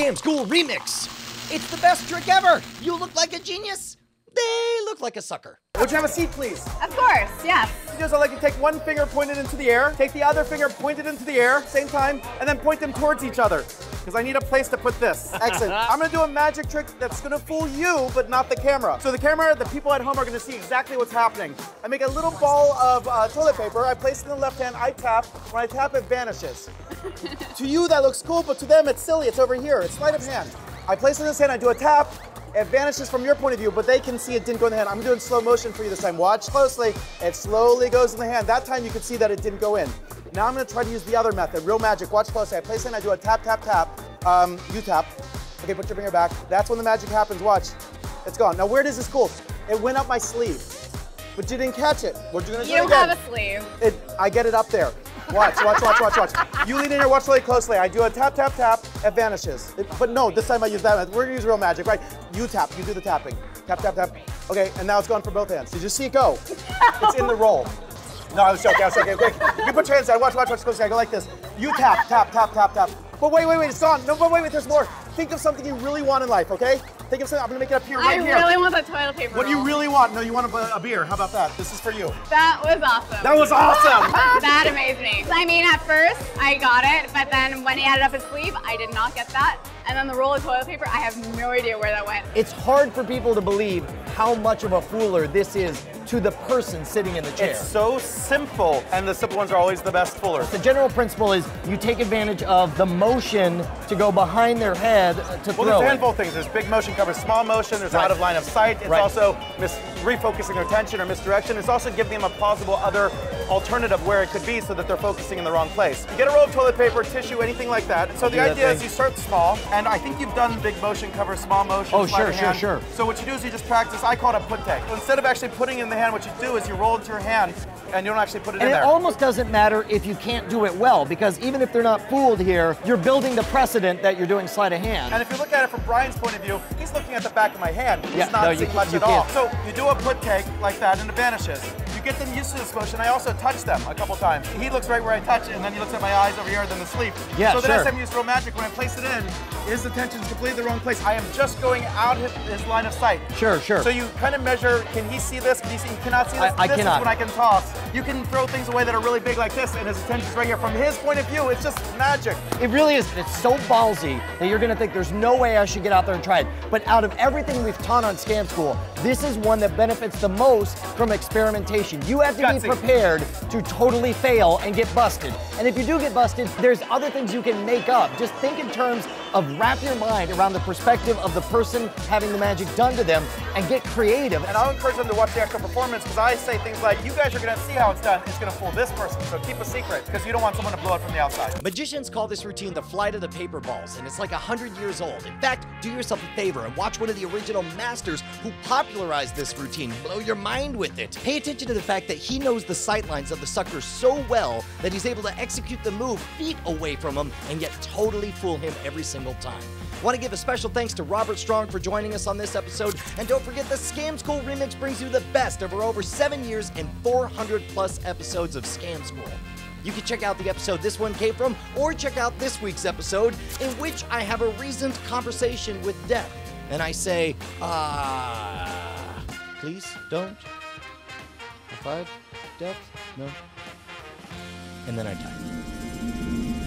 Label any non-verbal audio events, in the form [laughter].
Scam School Remix. It's the best trick ever. You look like a genius. They look like a sucker. Would you have a seat, please? Of course, yes. Just I'd like to take one finger pointed into the air, take the other finger pointed into the air, same time, and then point them towards each other. Because I need a place to put this. [laughs] Excellent. I'm gonna do a magic trick that's gonna fool you, but not the camera. So the camera, the people at home are gonna see exactly what's happening. I make a little ball of uh, toilet paper, I place it in the left hand, I tap. When I tap, it vanishes. [laughs] to you, that looks cool, but to them, it's silly. It's over here. It's sleight of hand. I place it in this hand, I do a tap, it vanishes from your point of view, but they can see it didn't go in the hand. I'm doing slow motion for you this time. Watch closely. It slowly goes in the hand. That time you could see that it didn't go in. Now I'm gonna try to use the other method, real magic. Watch closely. I place it in, I do a tap, tap, tap. Um, you tap. Okay, put your finger back. That's when the magic happens. Watch. It's gone. Now where does this cool? It went up my sleeve, but you didn't catch it. What are you gonna do You don't again? have a sleeve. It, I get it up there. Watch, watch, watch, watch, watch. You lean in here, watch really closely. I do a tap, tap, tap, it vanishes. It- but no, this time I use that. We're gonna use real magic, right? You tap, you do the tapping. Tap, tap, tap. Okay, and now it's gone for both hands. Did you see it go? It's in the roll. No, I was joking, I was joking. Okay, you put your hands down, watch, watch, watch closely. I go like this. You tap, tap, tap, tap, tap. But wait, wait, wait, it's gone. No, but wait, wait, there's more. Think of something you really want in life, okay? Think of something, I'm gonna make it up here, I right here. really want that toilet paper. what do you really want? No, you want a, a beer. How about that? This is for you. That was awesome. That was awesome! [laughs] that amazed me. I mean, at first I got it, but then when he added up his sleeve, I did not get that. And then the roll of toilet paper, I have no idea where that went. It's hard for people to believe how much of a fooler this is to the person sitting in the chair. It's so simple, and the simple ones are always the best foolers. the general principle is you take advantage of the motion to go behind their head to Well, throw there's a handful of things. There's big motion covers small motion. There's Right. out of line of sight. It's Right. also mis- refocusing their attention or misdirection. It's also giving them a plausible other alternative where it could be so that they're focusing in the wrong place. You get a roll of toilet paper, tissue, anything like that. So the do that idea is you start small, and I think you've done big motion cover, small motion. Oh, sure, sure, sure. So what you do is you just practice. I call it a put take. So instead of actually putting it in the hand, what you do is you roll into your hand, and you don't actually put it And in it there. It almost doesn't matter if you can't do it well, because even if they're not fooled here, you're building the precedent that you're doing sleight of hand. And if you look at it from Brian's point of view, he's looking at the back of my hand. He's Yeah, not no, you seeing ca- much you at all. can't. So you do a put take like that and it vanishes. You get them used to this motion. I also touch them a couple times. He looks right where I touch it and then he looks at my eyes over here, and then the sleep. Yeah, so the sure. next time you use real magic, when I place it in, his attention's completely the wrong place. I am just going out his, his line of sight. Sure, sure. So you kind of measure, can he see this? Can he see? He cannot see this. I- I this cannot. is when I can toss. You can throw things away that are really big like this and his attention's right here. From his point of view, it's just magic. It really is. It's so ballsy that you're going to think there's no way I should get out there and try it. But out of everything we've taught on Scam School, this is one that benefits the most from experimentation. You have to Gutsy. be prepared to totally fail and get busted. And if you do get busted, there's other things you can make up. Just think in terms of wrap your mind around the perspective of the person having the magic done to them and get creative. And I'll encourage them to watch the actual performance because I say things like, you guys are gonna see how it's done. It's gonna fool this person, so keep a secret because you don't want someone to blow it from the outside. Magicians call this routine the flight of the paper balls, and it's like 100 years old. In fact, do yourself a favor and watch one of the original masters who popularized this routine. Blow your mind with it. Pay attention to the fact that he knows the sightlines of the sucker so well that he's able to execute the move feet away from him and yet totally fool him every single time. Want to give a special thanks to Robert Strong for joining us on this episode, and don't forget the Scam School remix brings you the best of our over seven years and 400 plus episodes of Scam School. You can check out the episode this one came from, or check out this week's episode, in which I have a reasoned conversation with Death. And I say, ah, please don't. Five, Death? No. And then I die.